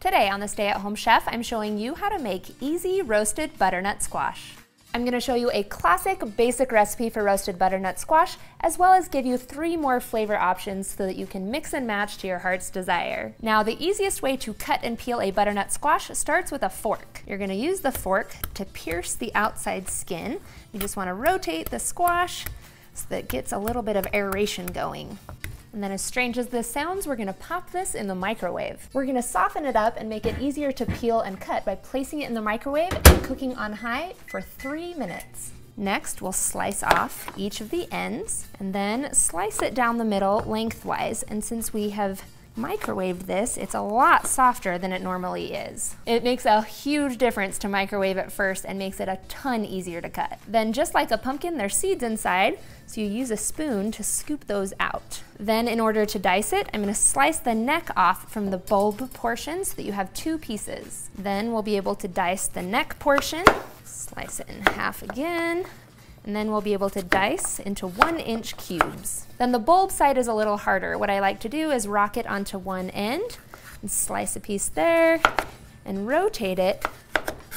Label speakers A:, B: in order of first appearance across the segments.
A: Today on the Stay at Home Chef, I'm showing you how to make easy roasted butternut squash. I'm going to show you a classic basic recipe for roasted butternut squash, as well as give you three more flavor options so that you can mix and match to your heart's desire. Now, the easiest way to cut and peel a butternut squash starts with a fork. You're going to use the fork to pierce the outside skin. You just want to rotate the squash so that it gets a little bit of aeration going. And then as strange as this sounds, we're gonna pop this in the microwave. We're gonna soften it up and make it easier to peel and cut by placing it in the microwave and cooking on high for three minutes. Next, we'll slice off each of the ends and then slice it down the middle lengthwise. And since we have microwaved this, it's a lot softer than it normally is. It makes a huge difference to microwave it first and makes it a ton easier to cut. Then just like a pumpkin, there's seeds inside, so you use a spoon to scoop those out. Then in order to dice it, I'm gonna slice the neck off from the bulb portion so that you have two pieces. Then we'll be able to dice the neck portion, slice it in half again, and then we'll be able to dice into one inch cubes. Then the bulb side is a little harder. What I like to do is rock it onto one end and slice a piece there and rotate it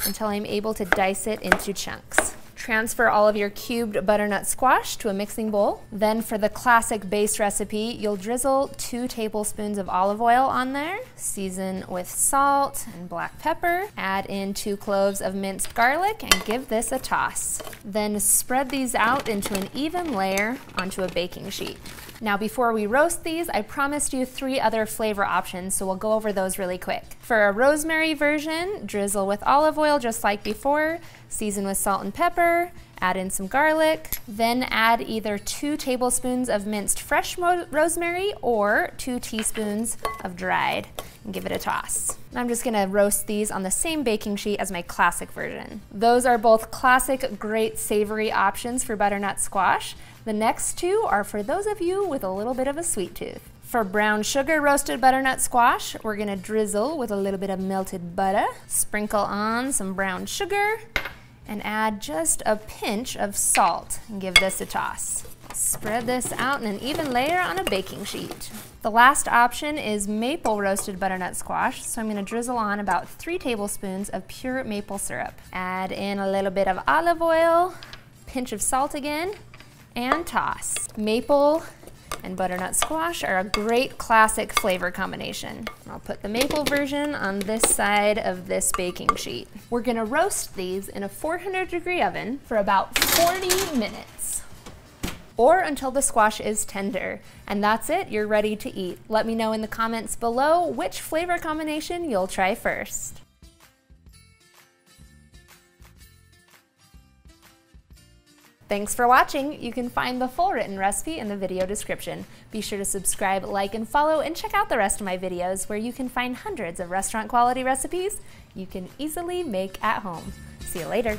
A: until I'm able to dice it into chunks. Transfer all of your cubed butternut squash to a mixing bowl. Then for the classic base recipe, you'll drizzle two tablespoons of olive oil on there, season with salt and black pepper, add in two cloves of minced garlic and give this a toss. Then spread these out into an even layer onto a baking sheet. Now before we roast these, I promised you three other flavor options, so we'll go over those really quick. For a rosemary version, drizzle with olive oil just like before, season with salt and pepper, add in some garlic, then add either two tablespoons of minced fresh rosemary or two teaspoons of dried and give it a toss. I'm just gonna roast these on the same baking sheet as my classic version. Those are both classic, great savory options for butternut squash. The next two are for those of you with a little bit of a sweet tooth. For brown sugar roasted butternut squash, we're gonna drizzle with a little bit of melted butter, sprinkle on some brown sugar, and add just a pinch of salt and give this a toss. Spread this out in an even layer on a baking sheet. The last option is maple roasted butternut squash, so I'm gonna drizzle on about three tablespoons of pure maple syrup. Add in a little bit of olive oil, pinch of salt again, and toss. Maple and butternut squash are a great classic flavor combination. I'll put the maple version on this side of this baking sheet. We're gonna roast these in a 400 degree oven for about 40 minutes or until the squash is tender. And that's it, you're ready to eat. Let me know in the comments below which flavor combination you'll try first. Thanks for watching. You can find the full written recipe in the video description. Be sure to subscribe, like, and follow, and check out the rest of my videos where you can find hundreds of restaurant quality recipes you can easily make at home. See you later.